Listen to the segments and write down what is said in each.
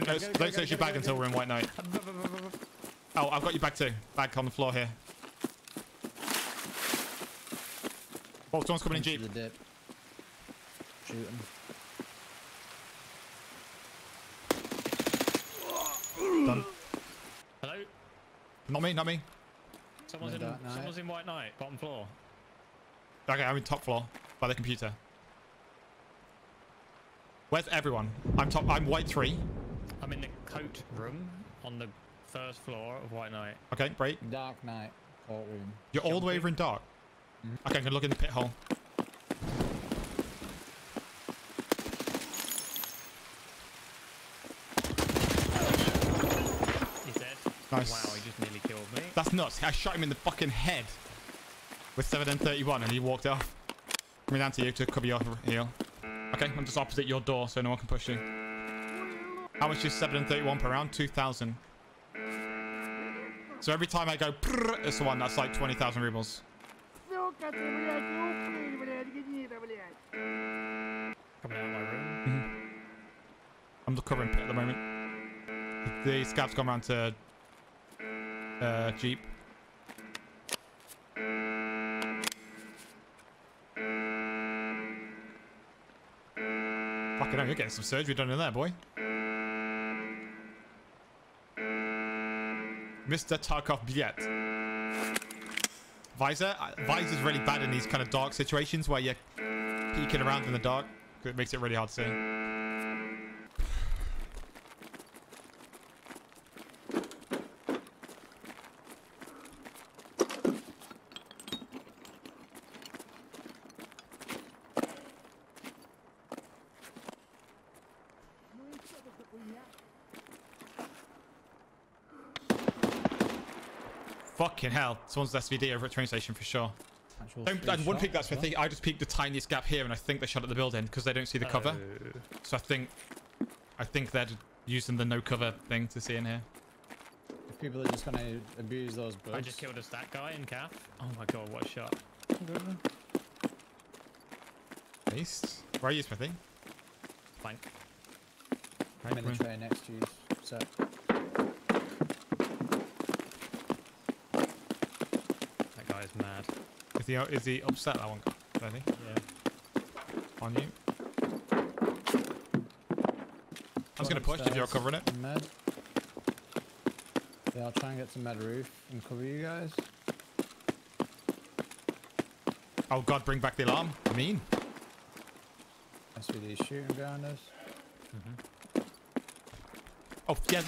Don't, Go, don't go, go, search go, your go, bag go, until go. we're in White Knight. Oh, I've got your bag too. Bag on the floor here. Oh, someone's coming in Jeep. The dip. Shoot him. Done. Hello? Not me, not me. Someone's No in, someone's in White Knight, bottom floor. Okay, I'm in top floor by the computer. Where's everyone? I'm top. I'm white three. I'm in the coat room on the first floor of White Knight. Okay, break. Dark Knight courtroom. You're all the way over in dark. Mm-hmm. Okay, I'm gonna look in the pit hole. He's dead. Nice. Wow, he just nearly killed me. That's nuts. I shot him in the fucking head with 7N31 and he walked off. Coming down to you to cover your heel. Okay, I'm just opposite your door so no one can push you. How much is 731 per round? 2,000. So every time I go, it's the one that's like 20,000 rubles. Coming out of my room. I'm the covering pit at the moment. The scav's gone round to uh, Jeep. Fucking hell, you're getting some surgery done in there, boy. Mr. Tarkov Biet. Visor? uh, Visor's really bad in these kind of dark situations where you're peeking around in the dark. It makes it really hard to see. Fucking hell. Someone's SVD over at train station for sure. Actual Don't, I wouldn't shot peek that as well. Smithy. I just peeked the tiniest gap here and I think they shot at the building because they don't see the cover. Oh. So I think I think they're using the no cover thing to see in here. If people are just gonna abuse those bugs. I just killed a stat guy in calf. Oh my god, what a shot. Beast. Where are you, Smithy? Flank. I'm in the Right, tray next to you. So That guy is mad. Is he, is he upset that one? I think. Yeah. On you. I was going to push if you're covering it. Med. Yeah, I'll try and get to med roof and cover you guys. Oh god, bring back the alarm. I mean. SVD shooting behind us. Mm-hmm. Oh, yeah.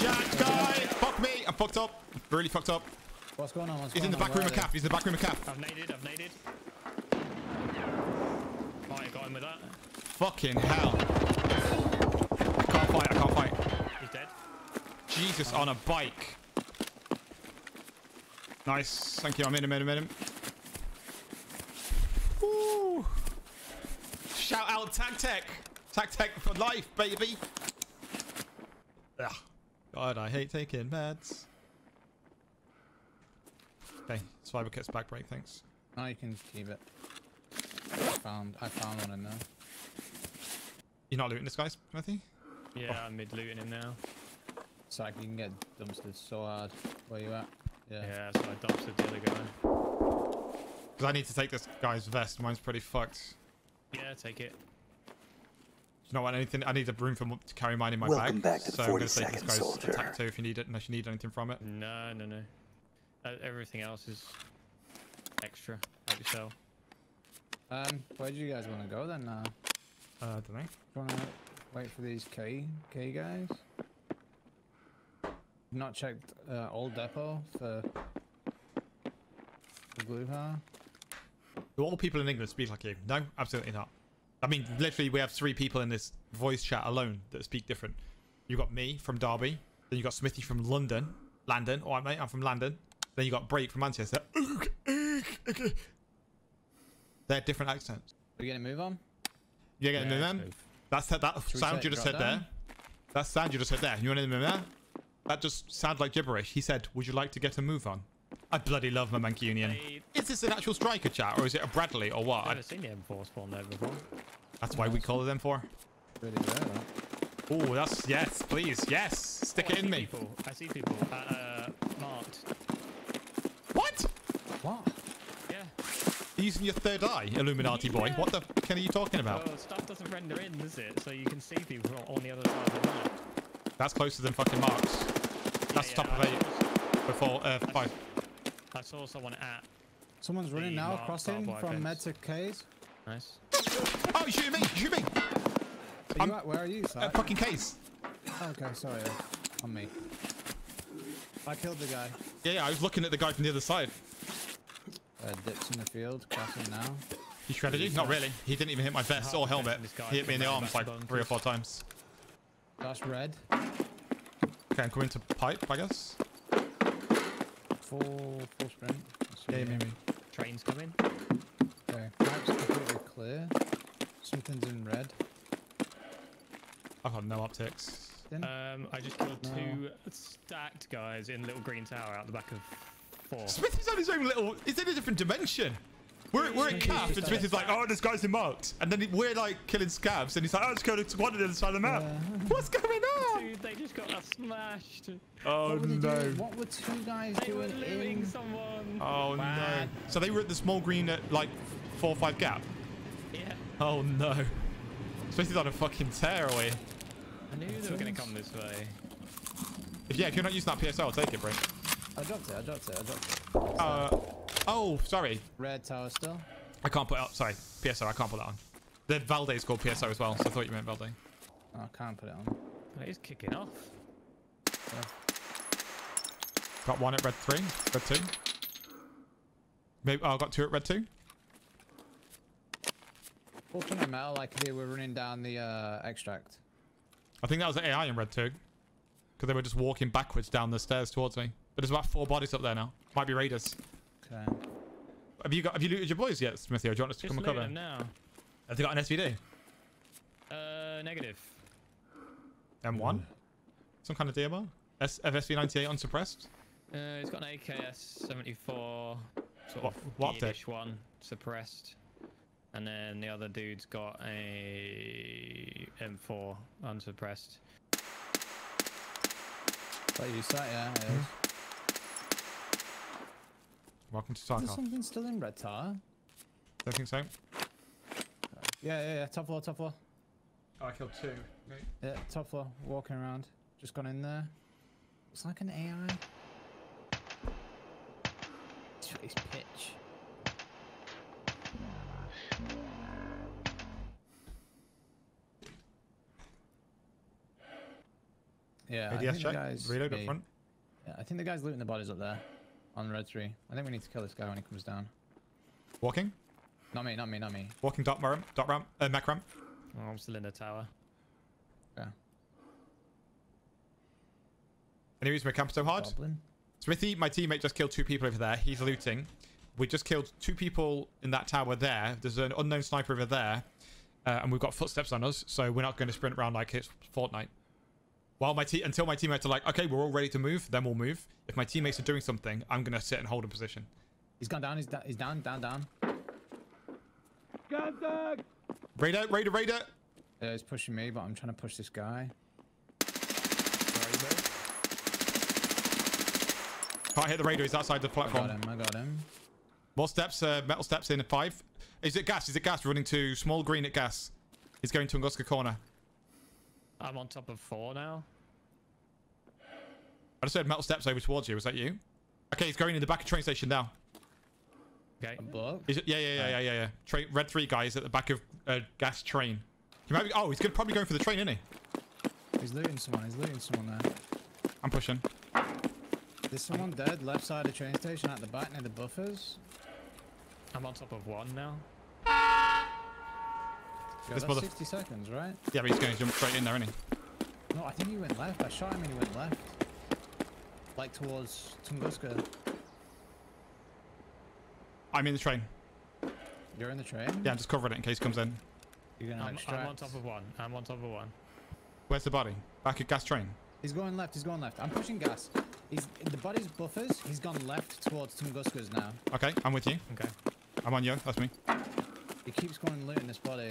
Jack guy! Fuck me! I'm fucked up. Really fucked up. What's going on? What's He's going in the back room of are calf. He's in the back room of calf. I've naded, I've naded. Right, got him with that. Fucking hell. I can't fight. I can't fight. He's dead. Jesus, on a bike. Nice. Thank you. I'm in him, in him, in him. Woo. Shout out TacTec. Tag Tech for life, baby. Ugh. God, I hate taking meds. Okay, survivor kit's back break, thanks. No, you can keep it. I found, I found one in there. You're not looting this guy, Smithy? Yeah, oh. I'm mid looting him now. So like, you can get dumpstered so hard. Where you at? Yeah. Yeah, so I dumpstered the other guy. Because I need to take this guy's vest. Mine's pretty fucked. Yeah, take it. Do you not want anything? I need a room for to carry mine in my Welcome bag. back to the so I'm going to take 42nd this guy's Soldier. attack too if you need it, unless you need anything from it. No, no, no. Uh, everything else is extra. Help yourself. Um, where do you guys want to go then? Now, Uh, I don't know. do you want to wait for these K K guys? Not checked uh, old depot for the blue power. Do all people in England speak like you? No, absolutely not. I mean, literally, we have three people in this voice chat alone that speak different. You got me from Derby, then you got Smithy from London, Landon. All right, mate, I'm from London. Then you got Break from Manchester. They're different accents. Are we gonna move on? You getting Yeah, them? let's move. That's that, that we sound you just said down? there. That sound you just said there. You want to remember that? That just sounds like gibberish. He said, "Would you like to get a move on?" I bloody love my Mancunian. Hey, Is this an actual striker chat or is it a Bradley or what? I've never seen the M4 spawn there before. that's why we call it them for. Really rare. That. Oh, that's yes, please, yes. Stick Oh, it in see me. People. I see people. Uh, uh, marked. What? What? Yeah. You're using your third eye, Illuminati boy. Yeah. What the fuck are you talking about? Well, stuff doesn't render in, does it? So you can see people on the other side of the map. That's closer than fucking marks. That's Yeah, top yeah, of eight. Before uh, five. I saw someone at. Someone's running now, marked crossing from wire med fence. to K's. Nice. Oh, you shooting me? You shooting me? Are you at, where are you, Uh, sir? fucking case. okay, sorry. uh, On me. I killed the guy. Yeah, yeah, I was looking at the guy from the other side. Uh, dips in the field, crossing now. He shredded you? Not really. He didn't even hit my vest or helmet. He hit me in the arms like to three or four times. That's red. Okay, I'm coming to pipe, I guess. Full, full sprint. Let's Yeah, maybe. Trains coming. Okay, pipe's completely clear. Something's in red. I've got no optics. Um, I just killed No. two stacked guys in little green tower out the back of four. Smithy's on his own little. He's in a different dimension. We're, we're at Smithy's calf, just and on Smithy's a like, oh, this guy's in marked. And then we're like killing scavs, and he's like, oh, let's go to one on the other side of the map. Yeah. What's going on? Dude, they just got us smashed. Oh, what were no. doing? What were two guys They were doing looting in? someone. Oh, no. So they were at the small green at like four or five gap. Yeah. Oh, no. Smithy's on a fucking tear tearaway. I knew they were going to come this way. If, yeah, if you're not using that PSL, I'll take it, bro. I dropped it. I dropped it. I dropped it. Uh, oh, sorry. Red tower still. I can't put it up. Sorry, PSO. I can't put that on. The Valday is called PSO as well, so I thought you meant Valday. Oh, I can't put it on. Oh, he's kicking off. Got one at red three, red two. Maybe oh, I got two at red two. Fortunate metal, like they were running down the uh, extract. I think that was the AI in red two, because they were just walking backwards down the stairs towards me. But there's about four bodies up there now. Might be raiders. Okay. Have you got? Have you looted your boys yet, Smithy? Or do you want us to Just come and cover? them now. Have they got an SVD? Uh, negative. M1. Some kind of DMR. S FSV 98 unsuppressed. Uh, he's got an AKS 74 sort What- of what optic? one suppressed, and then the other dude's got a M4 unsuppressed. But you sat, yeah. It is. Welcome to Is there something still in red tar? Don't think so. Yeah, yeah, yeah. Top floor, top floor. Oh, I killed two. Yeah, top floor. Walking around. Just gone in there. It's like an AI. It's, it's pitch. Yeah, I ADS think the check. guy's Reload up front. Yeah, I think the guy's looting the bodies up there on red three. I think we need to kill this guy when he comes down. Walking. Not me, not me, not me. Walking dot ramp. Dot ramp. Uh, mech ramp. Oh, I'm still in the tower. Yeah. Any reason we're camping so hard? Goblin. Smithy, my teammate, just killed two people over there. He's looting. We just killed two people in that tower there. There's an unknown sniper over there. Uh, and we've got footsteps on us, so we're not going to sprint around like it's Fortnite. While my te- until my teammates are like, okay, we're all ready to move, then we'll move. If my teammates are doing something, I'm going to sit and hold a position. He's gone down. He's, da- he's down, down, down. Contact! Raider, Raider, Raider. Yeah, he's pushing me, but I'm trying to push this guy. Where are you, bro? Can't hit the Raider. He's outside the I got him. I got him. More steps. Uh, metal steps in at five. Is it gas? Is it gas? Running to small green at gas. He's going to Tunguska corner. I'm on top of four now. I just heard metal steps over towards you. Was that you? Okay, he's going in the back of train station now. Okay. A bloke. Is it? Yeah, yeah, yeah, yeah, yeah, yeah. Train, red three guys at the back of uh, gas train. He might be, oh, he's gonna, probably going for the train, isn't he? He's looting someone. He's looting someone there. I'm pushing. There's someone dead left side of train station at the back near the buffers. I'm on top of one now. Yeah, This that's mother- 60 seconds, right? Yeah, but he's going to jump straight in there, isn't he? No, I think he went left. I shot him and he went left. Like towards Tunguska. I'm in the train. You're in the train? Yeah, I'm just covering it in case he comes in. You're gonna I'm, I'm on top of one. I'm on top of one. Where's the body? Back at gas train. He's going left. He's going left. I'm pushing gas. He's the body's buffers. He's gone left towards Tunguska's now. Okay, I'm with you. Okay. I'm on you. That's me. He keeps going and looting this body.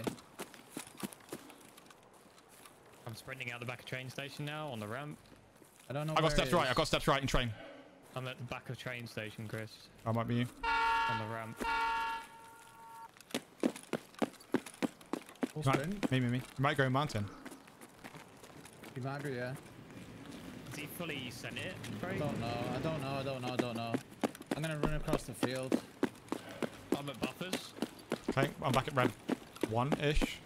I'm sprinting out the back of train station now on the ramp. I don't know. I got steps it right. I got steps right in train. I'm at the back of train station, Chris, I might be you. on the ramp. Full Might- me, me, me. You might go mountain. You might be, yeah. Is he fully sent it, I don't know. I don't know. I don't know. I don't know. I'm gonna run across the field. I'm at buffers. Okay, I'm back at red one ish.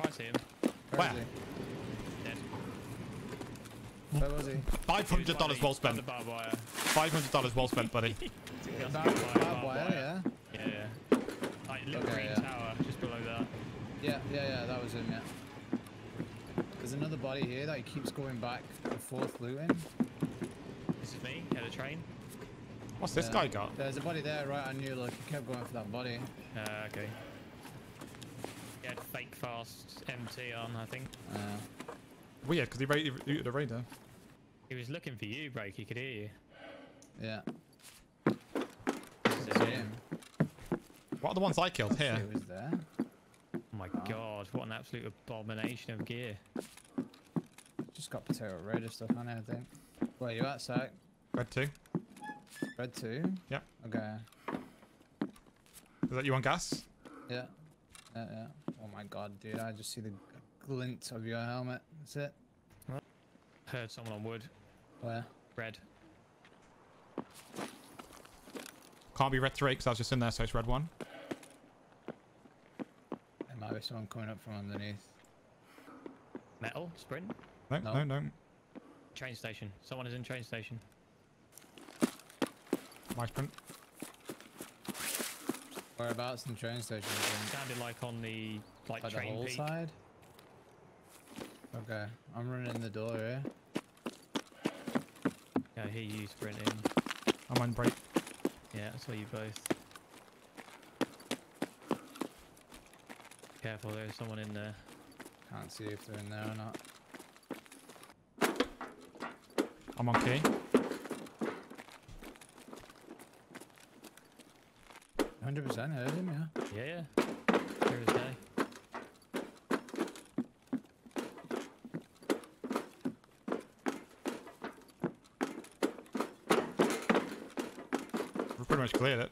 I see him. Where Where? is he? Dead. Where was he? Five He was hundred by dollars the- well by spent. The barbed wire. Five hundred dollars well spent, buddy. Just Bar- by the barbed wire, yeah. Yeah, yeah. Like little Okay, green yeah. tower just below that. Yeah, yeah, yeah. That was him. Yeah. There's another body here that he keeps going back and forth looting. This is me at a train. What's this Yeah. guy got? There's a body there, right on you. Look, he kept going for that body. Uh, okay. He had fake fast MT on, I think. Uh, Weird, because he rated he, the radar. He was looking for you, Break. He could hear you. yeah. This is See him. him. What are the ones I killed here? who was there. Oh my god, what an absolute abomination of gear. Just got potato red or stuff on it, I think. Where you at, Sack? Red two. Red two? Yep. Okay. Is that you on gas? Yeah. Yeah, yeah. Oh my god, dude, I just see the glint of your helmet. That's it. Heard someone on wood. Where? Red. Can't be red three because I was just in there, so it's red one. There might be someone coming up from underneath. Metal. Sprint. No, No. no, no. Train station. Someone is in train station. My sprint. Whereabouts in the train station? is Sounded like on the like it? By the train whole peak. side? Okay. I'm running in the door here. Yeah, I hear you sprinting. I'm on break. Yeah, I saw you both. Careful, there's someone in there. Can't see if they're in there or not. I'm okay. 100% heard him, yeah. Yeah, yeah. Clear as day. Much cleared it.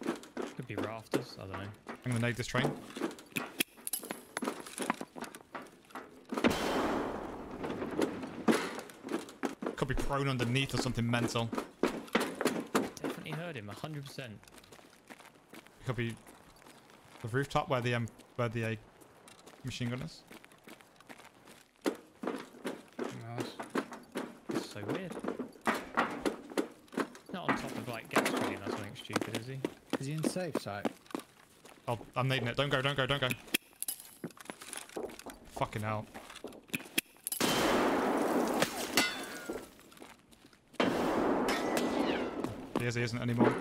Could be rafters. I don't know. I'm gonna nade this train. Could be prone underneath or something mental. Definitely heard him. 100%. Could be the rooftop where the um where the uh, machine gun is. Nice. This is so weird. Not on top of like gas train or something stupid, is he? Is he in safe site? I'll, I'm needing it. Don't go, don't go, don't go. Fucking hell. He is, he isn't anymore.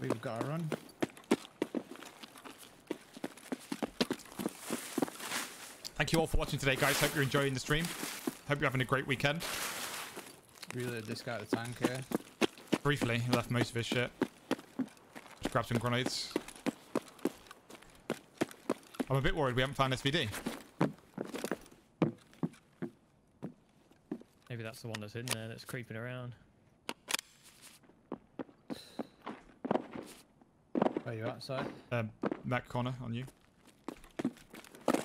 We've got to run. Thank you all for watching today, guys. Hope you're enjoying the stream. Hope you're having a great weekend. Reload this guy at the tank here. Briefly, he left most of his shit. Just grab some grenades. I'm a bit worried we haven't found SVD. Maybe that's the one that's in there that's creeping around. Where you at, site? Um, Mac corner on you. Oh,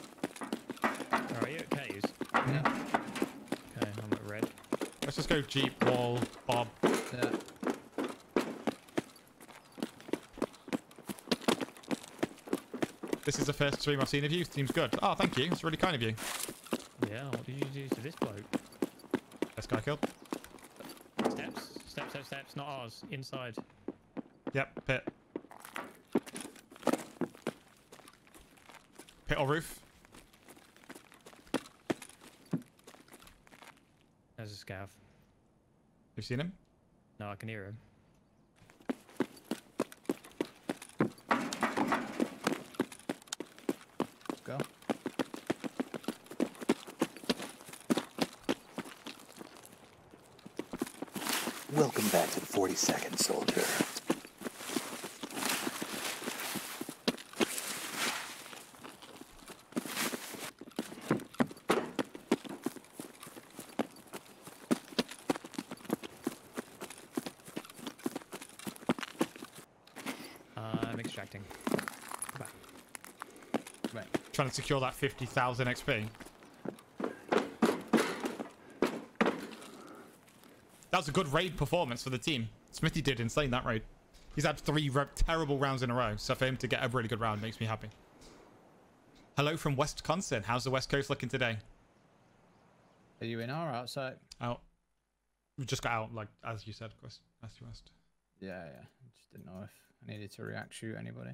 are you at K's? Yeah. Okay, I'm at red. Let's just go Jeep, Wall, Bob. Yeah. This is the first stream I've seen of you. Seems good. Oh, thank you. It's really kind of you. Yeah, what did you do to this bloke? This guy killed. Steps, steps, steps, steps, not ours. Inside. Yep, pit. Pit or roof? There's a scav. You seen him? No, I can hear him. Let's go. Welcome back to the 42nd Soldier. I'm extracting. Right. Trying to secure that 50,000 XP. That was a good raid performance for the team. Smithy did insane that raid. He's had three terrible rounds in a row, so for him to get a really good round makes me happy. Hello from Wisconsin. How's the West Coast looking today? Are you in or outside? Out. We just got out, like as you said, of course. As you asked. Yeah, yeah. Just didn't know if I needed to react shoot anybody.